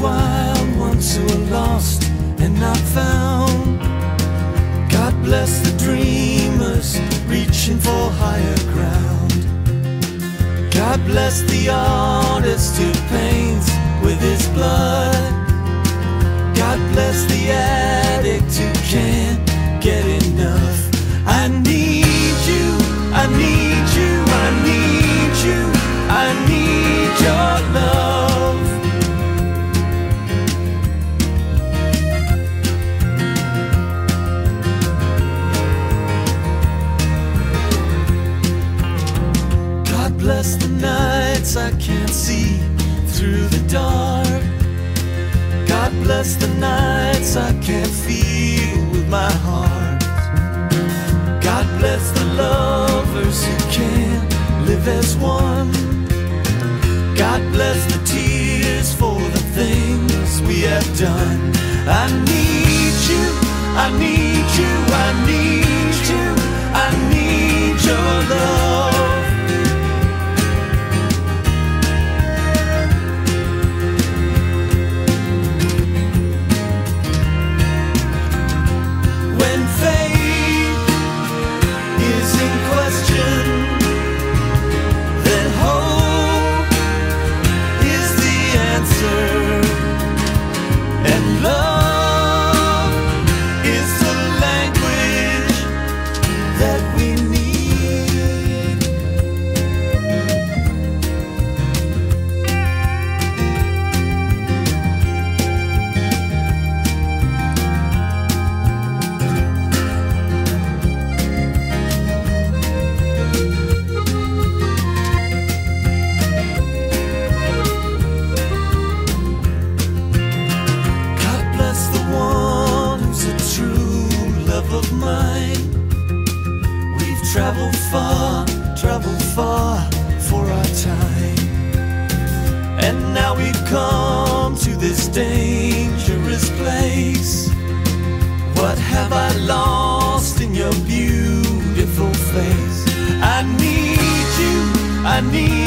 wild ones who are lost and not found. God bless the dreamers reaching for higher ground. God bless the artist who paints with his dark. God bless the nights I can't feel with my heart. God bless the lovers who can't live as one. God bless the tears for the things we have done. I need you, I need you, I need answer, We've far, travel far for our time. And now we've come to this dangerous place. What have I lost in your beautiful face? I need you, I need you,